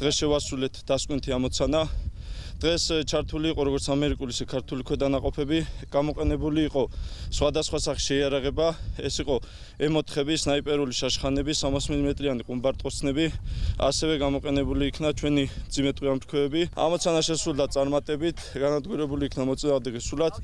დღეს შევასრულეთ დასკვნითი ამოცანა. დღეს ჩართული იყო როგორც ამერიკული ისე ქართული ქვედანაყოფები, გამოყენებული იყო სხვადასხვა სახის შეიარაღება, ეს იყო M4-ები, სნაიპერული შაშხანები, 300 მმ-იანი ყუმბარტყოცნები, ასევე გამოყენებული იქნა ჩვენი ძიმეთყვიამფრქვევები. ამოცანა შესრულდა წარმატებით, განადგურებული იქნა მოწინააღმდეგე სულად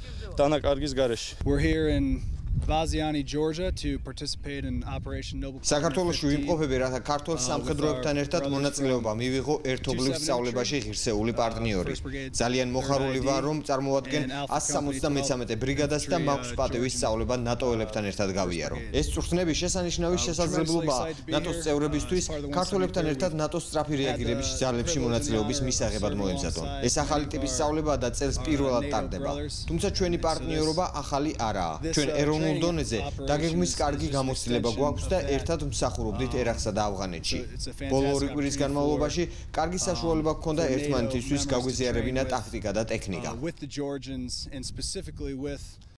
დანაკარგის გარეშე. We're here in Vaziani, Georgia to participate in Operation Noble საქართველოს ვიმყოფები რათა ქართულ სამხედროებთან ერთად მონაწილეობა მივიღო ერთობლივ სწავლებაში ღირსეული პარტნიორი. ძალიან მოხარული ვარ რომ წარმოვადგენ 173 ბრიგადას და მაქვს პატივი სწავლება ნატოელებთან ერთად გავიარო. ეს წვრთნები შესანიშნავი შესაძლებლობაა ნატოს წევრებისთვის ქართველებთან ერთად ნატოს სწრაფი რეაგირების ძალებში მონაწილეობის მისაღებად მოემზადონ. ეს ახალი ტიპის სწავლება და წელს პირველად ტარდება. თუმცა ჩვენი პარტნიორობა ახალი არაა. ჩვენ ეროვნულ ეროვნულ დონეზე დაგეგმვის კარგი გამოცდილება გვაქვს და ერთად მსახურობდით ერაყსა და ავღანეთში. ბოლო ორი კვირის განმავლობაში კარგი საშუალება გქონდა ერთმანეთისთვის გაგვიზიარებინა ტაქტიკა და ტექნიკა.